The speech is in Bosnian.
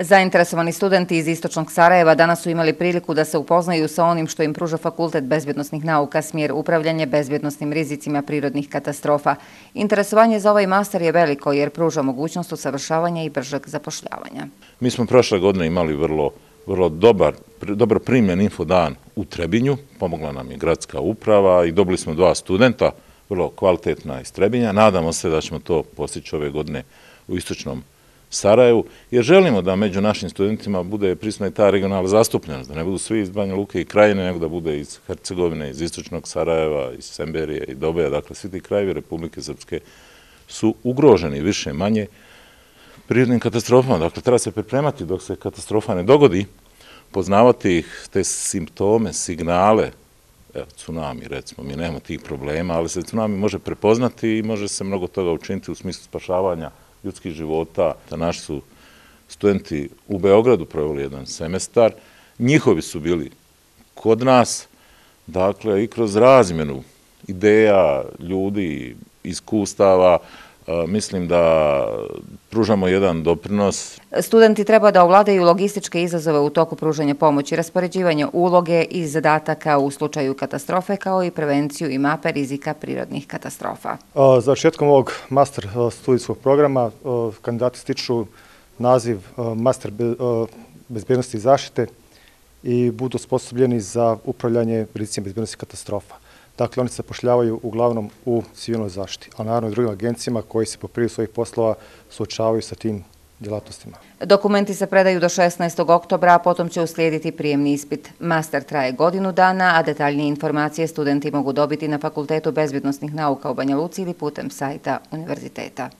Zainteresovani studenti iz Istočnog Sarajeva danas su imali priliku da se upoznaju sa onim što im pruža Fakultet bezbjednostnih nauka, smjer upravljanje bezbjednostnim rizicima prirodnih katastrofa. Interesovanje za ovaj master je veliko jer pruža mogućnost usavršavanja i bržeg zapošljavanja. Mi smo prošle godine imali vrlo vrlo dobar, dobro primljen infodan u Trebinju, pomogla nam je gradska uprava i dobili smo dva studenta, vrlo kvalitetna iz Trebinja. Nadamo se da ćemo to postići ove godine u istočnom Sarajevu, jer želimo da među našim studentima bude prisna i ta regionalna zastupljenost, da ne budu svi iz Banja Luke i Krajine, nego da bude iz Hercegovine, iz istočnog Sarajeva, iz Semberije i Dobeja, dakle svi ti krajevi Republike Srpske su ugroženi više manje prirodnim katastrofama. Dakle, treba se pripremati dok se katastrofa ne dogodi, poznavati ih, te simptome, signale, evo, tsunami, recimo, mi nemamo tih problema, ali se tsunami može prepoznati i može se mnogo toga učiniti u smislu spašavanja ljudskih života. Naši su studenti u Beogradu proveli jedan semestar, njihovi su bili kod nas, dakle, i kroz razmjenu ideja, ljudi, iskustava, mislim da pružamo jedan doprinos. Studenti treba da ovladaju logističke izazove u toku pružanja pomoći, raspoređivanje uloge i zadataka u slučaju katastrofe, kao i prevenciju i mape rizika prirodnih katastrofa. Za šetkom ovog master studijskog programa kandidati stiču naziv master bezbjednosti i zaštite i budu sposobljeni za upravljanje rizicima bezbjednosti katastrofa. Dakle, oni se pošljavaju uglavnom u civilnoj zaštiti, a naravno i drugim agencijama koji se po priju svojih poslova suočavaju sa tim djelatnostima. Dokumenti se predaju do 16. oktobra, a potom će uslijediti prijemni ispit. Master traje godinu dana, a detaljnije informacije studenti mogu dobiti na Fakultetu bezbjednostnih nauka u Banja Luci ili putem sajta univerziteta.